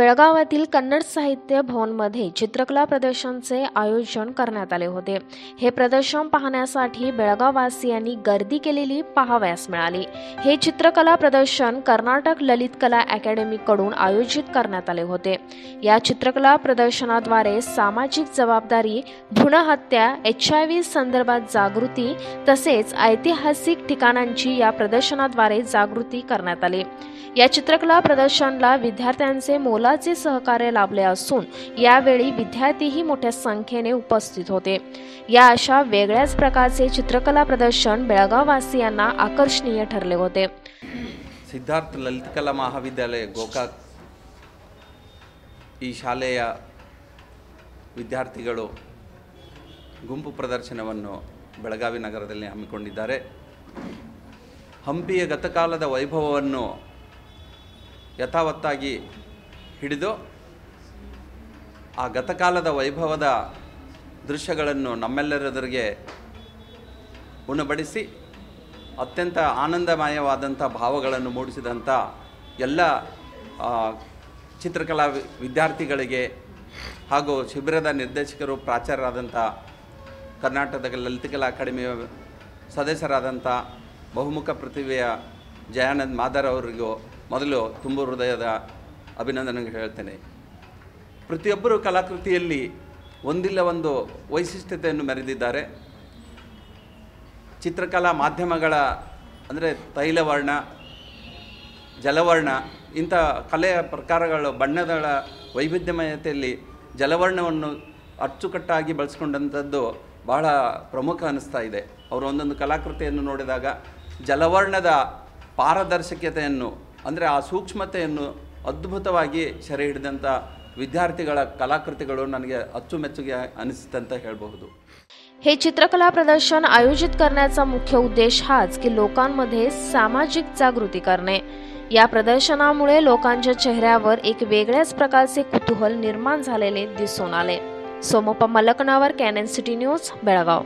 बेळगावातील कन्नड साहित्य भवनमध्ये चित्रकला प्रदर्शनचे आयोजन करण्यात आले होते. हे प्रदर्शन पाहण्यासाठी बेळगाववासियांनी गर्दी केलेली पाहावयास मिळाली. हे चित्रकला प्रदर्शन कर्नाटक ललित कला अकॅडमीकडून आयोजित करण्यात आले होते. या चित्रकला प्रदर्शनाद्वारे सामाजिक जबाबदारी भ्रूणहत्या एच आय व्ही संदर्भात जागृती तसेच ऐतिहासिक ठिकाणांची या प्रदर्शनाद्वारे जागृती करण्यात आली. या चित्रकला प्रदर्शनला विद्यार्थ्यांचे मोला मोलाचे सहकार्य लाभले असून यावेळी विद्यार्थीही मोठ्या संख्येने उपस्थित होते या अशा वेगळ्याच प्रकारचे चित्रकला प्रदर्शन बेळगाववासियांना आकर्षणीय ठरले होते ಸಿದ್ಧಾರ್ಥ ಲಲಿತಕಲಾ ಮಹಾವಿದ್ಯಾಲಯ ಗೋಕಾಕ್ ಈ ಶಾಲೆಯ ವಿದ್ಯಾರ್ಥಿಗಳು ಗುಂಪು ಪ್ರದರ್ಶನವನ್ನು ಬೆಳಗಾವಿ ನಗರದಲ್ಲಿ ಹಮ್ಮಿಕೊಂಡಿದ್ದಾರೆ ಹಂಪಿಯ ಗತಕಾಲದ ವೈಭವವನ್ನು ಯಥಾವತ್ತಾಗಿ ಹಿಡಿದು ಆ ಗತಕಾಲದ ವೈಭವದ ದೃಶ್ಯಗಳನ್ನು ನಮ್ಮೆಲ್ಲರದರಿಗೆ ಉಣಬಡಿಸಿ ಅತ್ಯಂತ ಆನಂದಮಯವಾದಂಥ ಭಾವಗಳನ್ನು ಮೂಡಿಸಿದಂಥ ಎಲ್ಲ ಚಿತ್ರಕಲಾ ವಿದ್ಯಾರ್ಥಿಗಳಿಗೆ ಹಾಗೂ ಶಿಬಿರದ ನಿರ್ದೇಶಕರು, ಪ್ರಾಚಾರ್ಯರಾದಂಥ ಕರ್ನಾಟಕದ ಲಲಿತಕಲಾ ಅಕಾಡೆಮಿಯ ಸದಸ್ಯರಾದಂಥ ಬಹುಮುಖ ಪ್ರತಿಭೆಯ ಜಯಾನಂದ್ ಮಾದರ್ ಅವರಿಗೂ ಮೊದಲು ತುಂಬು ಹೃದಯದ ಅಭಿನಂದನೆ ಹೇಳ್ತೇನೆ. ಪ್ರತಿಯೊಬ್ಬರು ಕಲಾಕೃತಿಯಲ್ಲಿ ಒಂದಿಲ್ಲ ಒಂದು ವೈಶಿಷ್ಟ್ಯತೆಯನ್ನು ಮೆರೆದಿದ್ದಾರೆ. ಚಿತ್ರಕಲಾ ಮಾಧ್ಯಮಗಳ, ಅಂದರೆ ತೈಲವರ್ಣ, ಜಲವರ್ಣ, ಇಂಥ ಕಲೆಯ ಪ್ರಕಾರಗಳು, ಬಣ್ಣಗಳ ವೈವಿಧ್ಯಮಯತೆಯಲ್ಲಿ ಜಲವರ್ಣವನ್ನು ಅಚ್ಚುಕಟ್ಟಾಗಿ ಬಳಸ್ಕೊಂಡಂಥದ್ದು ಬಹಳ ಪ್ರಮುಖ ಅನ್ನಿಸ್ತಾ ಇದೆ. ಅವರು ಒಂದೊಂದು ಕಲಾಕೃತಿಯನ್ನು ನೋಡಿದಾಗ ಜಲವರ್ಣದ ಪಾರದರ್ಶಕತೆಯನ್ನು, ಅಂದರೆ ಆ ಸೂಕ್ಷ್ಮತೆಯನ್ನು ಅದ್ಭುತವಾಗಿ ಸೆರೆ ಹಿಡಿದಂಥ ವಿದ್ಯಾರ್ಥಿಗಳ ಕಲಾಕೃತಿಗಳು ನನಗೆ ಅಚ್ಚುಮೆಚ್ಚುಗೆ ಅನಿಸಿತಂತ ಹೇಳಬಹುದು हे चित्रकला प्रदर्शन आयोजित करण्याचा मुख्य उद्देश हाच की लोकांमध्ये सामाजिक जागृती करणे या प्रदर्शनामुळे लोकांच्या चेहऱ्यावर एक वेगळ्याच प्रकारचे कुतूहल निर्माण झालेले दिसून आले सोमोपा मलकनावर कॅनन सिटी न्यूज बेळगाव